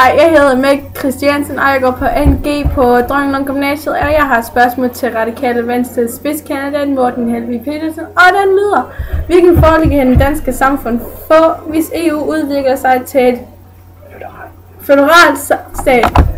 Hej, jeg hedder Meg Christiansen, og jeg går på NG på Dronninglund Gymnasiet, og jeg har et spørgsmål til Radikale Venstre spidskandidat Morten Helvi Petersen, og den lyder, hvilken fordel kan det danske samfund få, hvis EU udvikler sig til et føderalt stat?